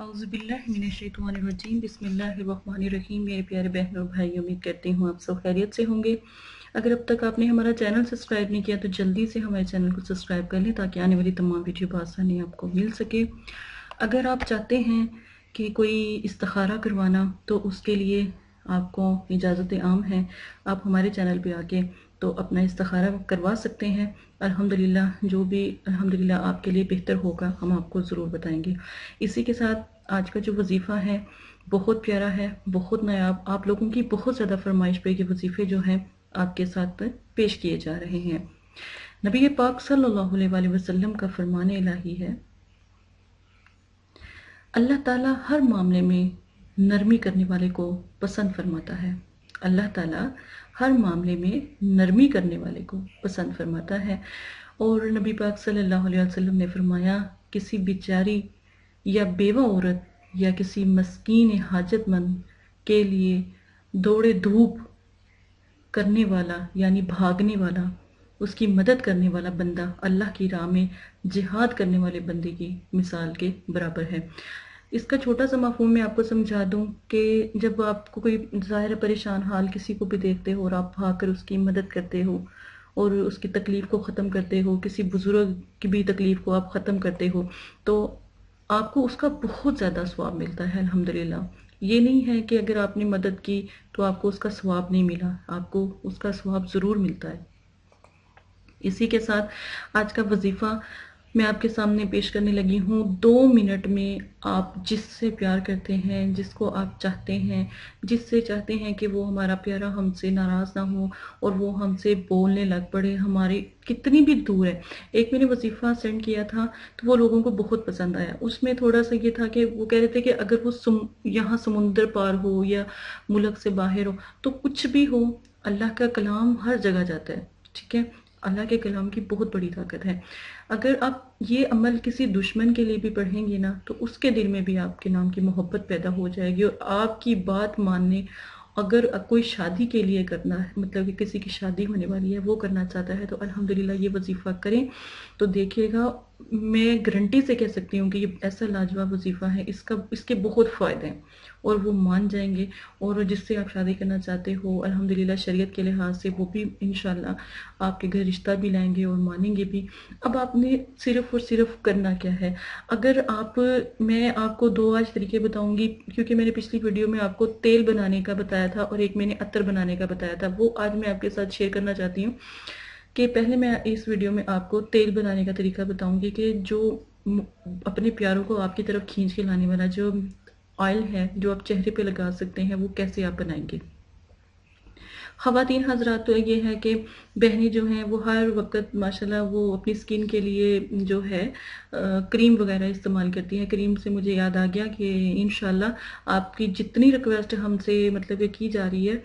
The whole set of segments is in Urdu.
اعوذ باللہ من الشیطان الرجیم، بسم اللہ الرحمن الرحیم۔ میرے پیارے بہنوں بھائی، امید کرتے ہوں آپ سب خیریت سے ہوں گے۔ اگر اب تک آپ نے ہمارا چینل سبسکرائب نہیں کیا تو جلدی سے ہمارے چینل کو سبسکرائب کر لیں تاکہ آنے والی تمام ویڈیو بآسانی آپ کو مل سکے۔ اگر آپ چاہتے ہیں کہ کوئی استخارہ کروانا تو اس کے لیے آپ کو اجازت عام ہے۔ آپ ہمارے چینل پہ آ کے تو اپنا استخارہ کروا سکتے ہیں۔ الحمدللہ، جو بھی الحمدللہ آپ کے لیے بہتر ہوگا، ہم آپ کو ضرور بتائیں گے۔ اسی کے ساتھ آج کا جو وظیفہ ہے، بہت پیارا ہے، بہت نایاب، آپ لوگوں کی بہت زیادہ فرمائش پہ یہ وظیفے جو ہیں، آپ کے ساتھ پیش کیے جا رہے ہیں۔ نبی پاک صلی اللہ علیہ وآلہ وسلم کا فرمان الہی ہے، اللہ تعالیٰ ہر معاملے میں نرمی کرنے والے کو پسند فرماتا ہے۔ اللہ تعالیٰ ہر معاملے میں نرمی کرنے والے کو پسند فرماتا ہے۔ اور نبی پاک صلی اللہ علیہ وسلم نے فرمایا، کسی بیچاری یا بیوہ عورت یا کسی مسکین حاجت مند کے لیے دوڑے دھوپ کرنے والا یعنی بھاگنے والا، اس کی مدد کرنے والا بندہ اللہ کی راہ میں جہاد کرنے والے بندے کی مثال کے برابر ہے۔ اس کا چھوٹا سا مفہوم میں آپ کو سمجھا دوں کہ جب آپ کو کوئی ظاہر پریشان حال کسی کو بھی دیکھتے ہو اور آپ بھاگ کر اس کی مدد کرتے ہو اور اس کی تکلیف کو ختم کرتے ہو، کسی بزرگ کی بھی تکلیف کو آپ ختم کرتے ہو، تو آپ کو اس کا بہت زیادہ ثواب ملتا ہے، الحمدللہ۔ یہ نہیں ہے کہ اگر آپ نے مدد کی تو آپ کو اس کا ثواب نہیں ملا، آپ کو اس کا ثواب ضرور ملتا ہے۔ اسی کے ساتھ آج کا وظیفہ میں آپ کے سامنے پیش کرنے لگی ہوں۔ دو منٹ میں آپ جس سے پیار کرتے ہیں، جس کو آپ چاہتے ہیں، جس سے چاہتے ہیں کہ وہ ہمارا پیارا ہم سے ناراض نہ ہو اور وہ ہم سے بولنے لگ پڑے، ہمارے کتنی بھی دور ہے۔ ایک میں نے وظیفہ سینڈ کیا تھا تو وہ لوگوں کو بہت پسند آیا۔ اس میں تھوڑا سا یہ تھا کہ وہ کہہ رہے تھے کہ اگر وہ یہاں سمندر پار ہو یا ملک سے باہر ہو تو کچھ بھی ہو، اللہ کا کلام ہر جگہ جاتا ہے، ٹھیک ہے؟ اللہ کے کلام کی بہت بڑی طاقت ہے۔ اگر آپ یہ عمل کسی دشمن کے لیے بھی پڑھیں گے نا، تو اس کے دل میں بھی آپ کے نام کی محبت پیدا ہو جائے گی اور آپ کی بات ماننے، اگر کوئی شادی کے لیے کرنا ہے مطلب کہ کسی کی شادی ہونے والی ہے، وہ کرنا چاہتا ہے، تو الحمدللہ یہ وظیفہ کریں۔ تو دیکھے گا میں گارنٹی سے کہہ سکتی ہوں کہ یہ ایسا لاجواب وظیفہ ہے، اس کا، اس کے بہت فائدے ہیں اور وہ مان جائیں گے اور جس سے آپ شادی کرنا چاہتے ہو، الحمدللہ شریعت کے لحاظ سے وہ بھی انشاءاللہ آپ کے گھر رشتہ بھی لائیں گے اور مانیں گے بھی۔ اب آپ نے صرف اور صرف کرنا کیا ہے؟ اگر آپ، میں آپ کو دو آج طریقے بتاؤں گی، کیونکہ میں نے پچھلی ویڈیو میں آپ کو تیل بنانے کا بتایا تھا اور ایک میں نے عطر بنانے کا بتایا تھا، وہ آج میں آپ کے ساتھ شیئر کرنا چاہتی ہوں۔ کہ پہلے میں اس ویڈیو میں آپ کو تیل بنانے کا طریقہ بتاؤں گی کہ جو اپنے پیاروں کو آپ کی طرف کھینچ کے لانے والا جو آئل ہے جو آپ چہرے پہ لگا سکتے ہیں وہ کیسے آپ بنائیں گے۔ خواتین حضرات تو یہ ہے کہ بہنیں جو ہیں وہ ہر وقت ماشاءاللہ وہ اپنی سکین کے لیے جو ہے کریم وغیرہ استعمال کرتی ہیں۔ کریم سے مجھے یاد آ گیا کہ انشاءاللہ آپ کی جتنی ریکویسٹ ہم سے مطلب کی جا رہی ہے،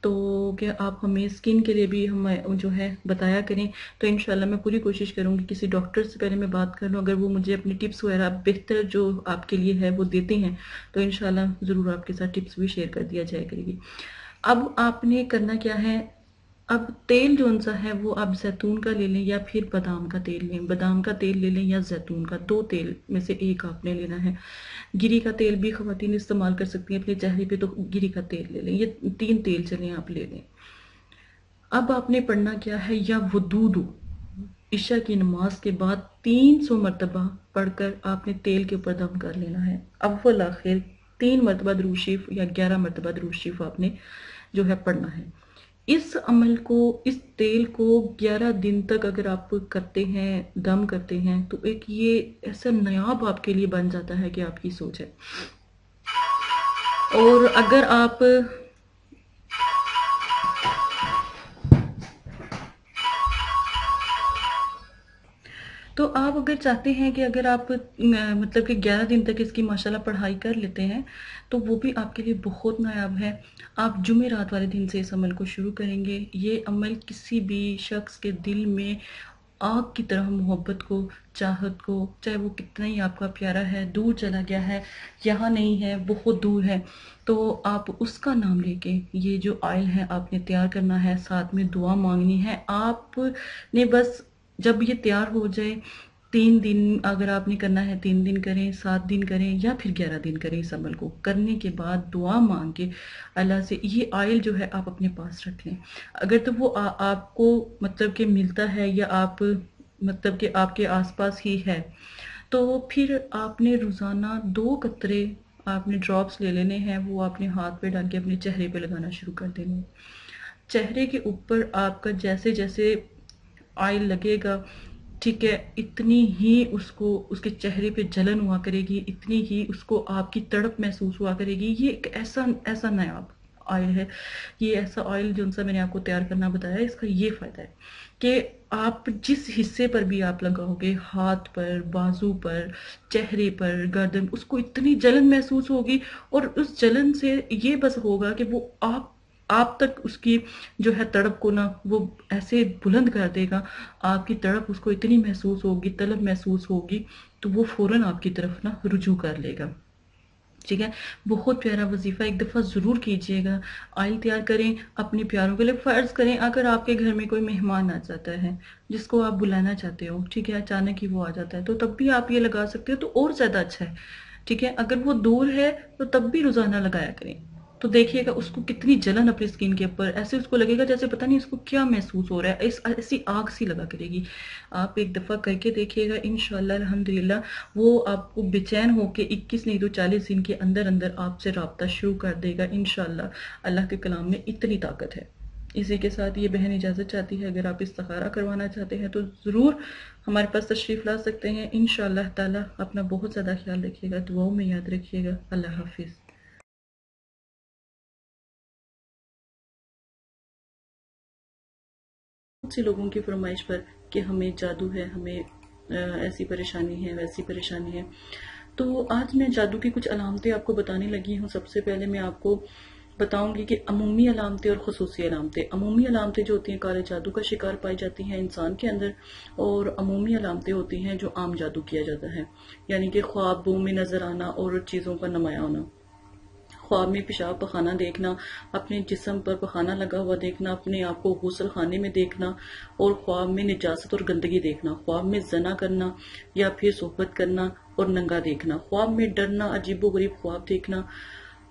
تو کہ آپ ہمیں سکین کے لیے بھی ہمیں جو ہے بتایا کریں۔ تو انشاءاللہ میں پوری کوشش کروں گی کسی ڈاکٹر سے پہلے میں بات کر اگر وہ مجھے اپنی ٹپس وغیرہ بہتر جو آپ کے لیے ہے وہ دیتے ہیں، تو انشاءاللہ ضرور آپ کے ساتھ ٹپس بھی شیئر کر دیا جائے کرے گی۔ اب آپ نے کرنا کیا ہے؟ اب تیل جو انسا ہے وہ آپ زیتون کا لے لیں یا پھر بادام کا تیل لیں۔ بادام کا تیل لے لیں یا زیتون کا۔ دو تیل میں سے ایک آپ نے لینا ہے۔ گری کا تیل بھی خواتین استعمال کر سکتی ہیں اپنے چہرے پہ تو گری کا تیل لے لیں۔ یہ تین تیل چلیں آپ لے لیں۔ اب آپ نے پڑھنا کیا ہے یا ودودو۔ عشاء کی نماز کے بعد تین سو مرتبہ پڑھ کر آپ نے تیل کے اوپر دم کر لینا ہے۔ اول آخر تین مرتبہ دروشیف یا گیارہ مرتبہ دروشیف آپ نے جو ہے پڑھنا ہے۔ اس عمل کو، اس تیل کو گیارہ دن تک اگر آپ کرتے ہیں، دم کرتے ہیں، تو ایک یہ ایسا نیاب آپ کے لیے بن جاتا ہے کہ آپ کی سوچ ہے۔ اور اگر آپ تو آپ اگر چاہتے ہیں کہ اگر آپ مطلب کہ گیارہ دن تک اس کی ماشاءاللہ پڑھائی کر لیتے ہیں، تو وہ بھی آپ کے لیے بہت نایاب ہے۔ آپ جمعی رات والے دن سے اس عمل کو شروع کریں گے۔ یہ عمل کسی بھی شخص کے دل میں آگ کی طرح محبت کو، چاہت کو، چاہے وہ کتنا ہی آپ کا پیارا ہے، دور چلا گیا ہے، یہاں نہیں ہے، بہت دور ہے۔ تو آپ اس کا نام لے کے یہ جو آئل ہے، آپ نے تیار کرنا ہے، ساتھ میں دعا مانگنی ہے۔ آپ نے بس جب یہ تیار ہو جائے، تین دن اگر آپ نے کرنا ہے، تین دن کریں، سات دن کریں یا پھر گیارہ دن کریں اس عمل کو۔ کرنے کے بعد دعا مانگ کے اللہ سے یہ آئل جو ہے آپ اپنے پاس رکھ لیں۔ اگر تو وہ آپ کو مطلب کہ ملتا ہے یا آپ مطلب کہ آپ کے آس پاس ہی ہے، تو پھر آپ نے روزانہ دو قطرے آپ نے ڈراپس لے لینے ہیں، وہ آپ نے ہاتھ پہ ڈال کے اپنے چہرے پہ لگانا شروع کر دینے۔ چہرے کے اوپر آپ کا جیسے جیسے آئل لگے گا۔ ٹھیک ہے، اتنی ہی اس کو، اس کے چہرے پہ جلن ہوا کرے گی، اتنی ہی اس کو آپ کی تڑپ محسوس ہوا کرے گی۔ یہ ایک ایسا ایسا نیاب آئل ہے۔ یہ ایسا آئل جو سا میں نے آپ کو تیار کرنا بتایا اس کا یہ فائدہ ہے کہ آپ جس حصے پر بھی آپ لگاؤ گے ہاتھ پر، بازو پر، چہرے پر، گردن، اس کو اتنی جلن محسوس ہوگی اور اس جلن سے یہ بس ہوگا کہ وہ آپ آپ تک اس کی جو ہے تڑپ کو نا وہ ایسے بلند کر دے گا، آپ کی تڑپ اس کو اتنی محسوس ہوگی، طلب محسوس ہوگی، تو وہ فوراً آپ کی طرف نا رجوع کر لے گا۔ ٹھیک ہے؟ بہت پیارا وظیفہ ایک دفعہ ضرور کیجیے گا۔ آئل تیار کریں، اپنے پیاروں کے لیے فرض کریں، اگر آپ کے گھر میں کوئی مہمان آ جاتا ہے جس کو آپ بلانا چاہتے ہو، ٹھیک ہے، اچانک ہی وہ آ جاتا ہے، تو تب بھی آپ یہ لگا سکتے ہو تو اور زیادہ اچھا ہے۔ ٹھیک ہے؟ اگر وہ دور ہے تو تب بھی روزانہ لگایا کریں۔ تو دیکھیے گا اس کو کتنی جلن اپنی سکین کے اوپر، ایسے اس کو لگے گا جیسے پتہ نہیں اس کو کیا محسوس ہو رہا ہے ایسی آگ سی لگا کرے گی۔ آپ ایک دفعہ کر کے دیکھیے گا، انشاءاللہ، الحمدللہ، وہ آپ کو بچین ہو کے اکیس نہیں تو چالیس دن کے اندر اندر آپ سے رابطہ شروع کر دے گا، انشاءاللہ۔ اللہ کے کلام میں اتنی طاقت ہے۔ اسی کے ساتھ یہ بہن اجازت چاہتی ہے، اگر آپ استخارہ کروانا چاہتے ہیں تو ضرور ہمارے پاس تشریف لا سکتے ہیں۔ انشاءاللہ تعالی، اپنا بہت زیادہ خیال رکھیے گا، دعاؤں میں یاد رکھیے گا۔ اللہ حافظ۔ بہت سے لوگوں کی فرمائش پر کہ ہمیں جادو ہے، ہمیں ایسی پریشانی ہے، ویسی پریشانی ہے۔ تو آج میں جادو کی کچھ علامتیں آپ کو بتانے لگی ہوں۔ سب سے پہلے میں آپ کو بتاؤں گی کہ عمومی علامتیں اور خصوصی علامتیں۔ عمومی علامتیں جو ہوتی ہیں، کالے جادو کا شکار پائی جاتی ہیں انسان کے اندر، اور عمومی علامتیں ہوتی ہیں جو عام جادو کیا جاتا ہے۔ یعنی کہ خواب میں نظر آنا اور چیزوں کا نمایاں ہونا۔ خواب میں پیشاب پخانہ دیکھنا، اپنے جسم پر پخانہ لگا ہوا دیکھنا، اپنے آپ کو غسل خانے میں دیکھنا، اور خواب میں نجاست اور گندگی دیکھنا، خواب میں زنا کرنا یا پھر صحبت کرنا اور ننگا دیکھنا، خواب میں ڈرنا، عجیب و غریب خواب دیکھنا،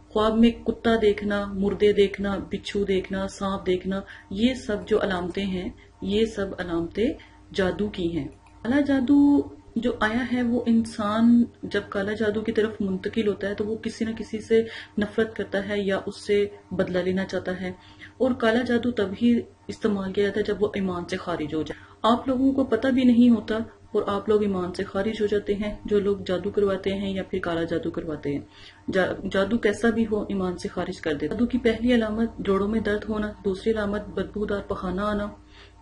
خواب میں کتا دیکھنا، مردے دیکھنا، بچھو دیکھنا، سانپ دیکھنا، یہ سب جو علامتیں ہیں، یہ سب علامتیں جادو کی ہیں۔ اللہ جادو جو آیا ہے وہ انسان جب کالا جادو کی طرف منتقل ہوتا ہے تو وہ کسی نہ کسی سے نفرت کرتا ہے یا اس سے بدلہ لینا چاہتا ہے۔ اور کالا جادو تب ہی استعمال کیا جاتا ہے جب وہ ایمان سے خارج ہو جائے۔ آپ لوگوں کو پتہ بھی نہیں ہوتا اور آپ لوگ ایمان سے خارج ہو جاتے ہیں، جو لوگ جادو کرواتے ہیں یا پھر کالا جادو کرواتے ہیں۔ جادو کیسا بھی ہو، ایمان سے خارج کر دے جادو کی پہلی علامت جوڑوں میں درد ہونا، دوسری علامت بدبودار پخانہ آنا،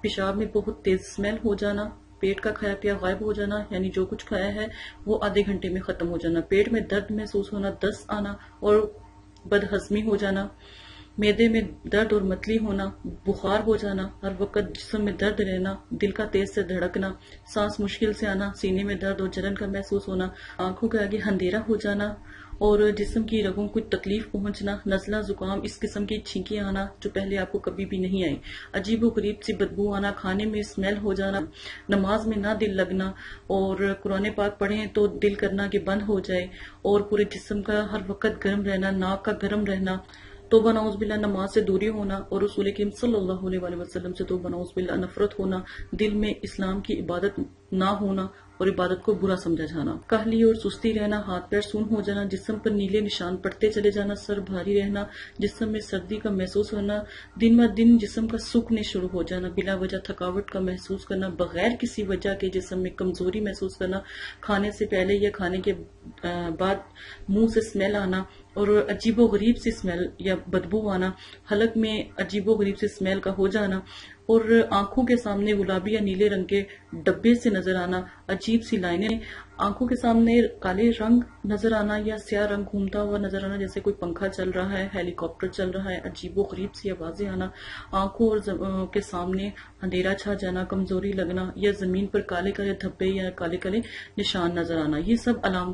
پیشاب میں بہت تیز سمیل ہو جانا۔ پیٹ کا کھایا پیا، غائب ہو جانا یعنی جو کچھ کھایا ہے، وہ آدھے گھنٹے میں ختم ہو جانا۔ پیٹ میں درد محسوس ہونا دست آنا اور بدہضمی ہو جانا۔ میدے میں درد اور متلی ہونا، بخار ہو جانا۔ ہر وقت جسم میں درد رہنا، دل کا تیز سے دھڑکنا۔ سانس مشکل سے آنا، سینے میں درد اور جلن کا محسوس ہونا۔ آنکھوں کے آگے ہندیرا ہو جانا۔ اور جسم کی رگوں کو تکلیف پہنچنا، نزلہ زکام، اس قسم کی چھینکیں آنا جو پہلے آپ کو کبھی بھی نہیں آئی عجیب و غریب سی بدبو آنا، کھانے میں اسمیل ہو جانا، نماز میں نہ دل لگنا اور قرآن پاک پڑھیں تو دل کرنا کہ بند ہو جائے اور پورے جسم کا ہر وقت گرم رہنا، ناک کا گرم رہنا تو بناؤز باللہ نماز سے دوری ہونا اور رسول کریم صلی اللہ علیہ وسلم سے تو بناؤز باللہ نفرت ہونا، دل میں اسلام کی عبادت نہ ہونا اور عبادت کو برا سمجھا جانا۔ کہلی اور سستی رہنا، ہاتھ پیر سون ہو جانا، جسم پر نیلے نشان پڑتے چلے جانا، سر بھاری رہنا، جسم میں سردی کا محسوس ہونا، دن ب دن جسم کا سوکھنے شروع ہو جانا، بلا وجہ تھکاوٹ کا محسوس کرنا، بغیر کسی وجہ کے جسم میں کمزوری محسوس کرنا، کھانے سے پہلے یا کھانے کے بعد منہ سے سمیل آنا اور عجیب و غریب سی سمیل یا بدبو آنا، حلق میں عجیب و غریب سی سمیل کا ہو جانا اور آنکھوں کے سامنے گلابی یا نیلے رنگ کے ڈبے سے نظر آنا عجیب سی لائنیں آنکھوں کے سامنے کالے رنگ نظر آنا یا سیاہ رنگ گھومتا ہوا نظر آنا جیسے کوئی پنکھا چل رہا ہے ہیلی کاپٹر چل رہا ہے، عجیب و غریب سی آوازیں آنا۔ آنکھوں اور کے سامنے اندھیرا چھا جانا، کمزوری لگنا یا زمین پر کالے کالے دھبے یا کالے کالے نشان نظر آنا۔ یہ سب علام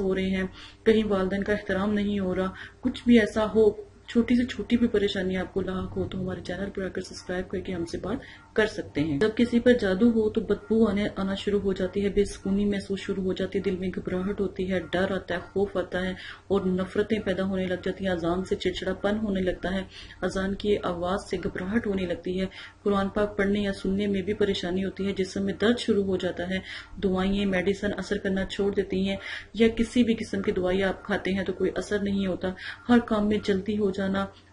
ہو رہے ہیں، کہیں والدین کا احترام نہیں ہو رہا۔ کچھ بھی ایسا ہو، چھوٹی سے چھوٹی بھی پریشانی آپ کو لاحق ہو تو ہمارے چینل پر آ کر سبسکرائب کر کے ہم سے بات کر سکتے ہیں۔ جب کسی پر جادو ہو تو بدبو آنے، آنا شروع ہو جاتی ہے، بے سکونی محسوس شروع ہو جاتی ہے، دل میں گھبراہٹ ہوتی ہے، ڈر آتا ہے، خوف آتا ہے اور نفرتیں پیدا ہونے لگ جاتی ہیں، اذان سے چڑچڑا پن ہونے لگتا ہے، اذان کی آواز سے گھبراہٹ ہونے لگتی ہے۔ قرآن پاک پڑھنے یا سننے میں بھی پریشانی ہوتی ہے جسم میں درد شروع ہو جاتا ہے۔ دعائیں، میڈیسن اثر کرنا چھوڑ دیتی ہیں یا کسی بھی قسم کی دوائی آپ کھاتے ہیں تو کوئی اثر نہیں ہوتا۔ ہر کام میں جلدی ہو جانا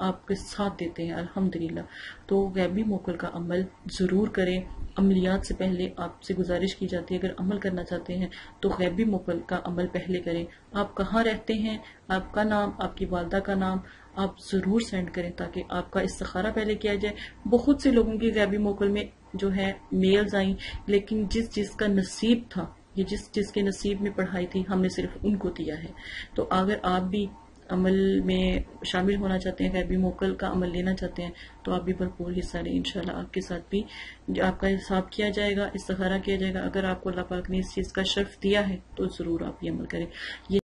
آپ کے ساتھ دیتے ہیں، الحمدللہ۔ تو غیبی موکل کا عمل ضرور کریں۔ عملیات سے پہلے آپ سے گزارش کی جاتی ہے، اگر عمل کرنا چاہتے ہیں تو غیبی موکل کا عمل پہلے کریں۔ آپ کہاں رہتے ہیں؟ آپ کا نام، آپ کی والدہ کا نام آپ ضرور سینڈ کریں تاکہ آپ کا استخارہ پہلے کیا جائے۔ بہت سے لوگوں کی غیبی موکل میں جو ہے میلز آئیں، لیکن جس جس کا نصیب تھا، یہ جس جس کے نصیب میں پڑھائی تھی، ہم نے صرف ان کو دیا ہے۔ تو اگر آپ بھی عمل میں شامل ہونا چاہتے ہیں غیبی موکل کا عمل لینا چاہتے ہیں، تو آپ بھی بھرپور حصہ لیں، انشاءاللہ آپ کے ساتھ بھی آپ کا حساب کیا جائے گا، استخارہ کیا جائے گا۔ اگر آپ کو اللہ پاک نے اس چیز کا شرف دیا ہے، تو ضرور آپ یہ عمل کریں۔ یہ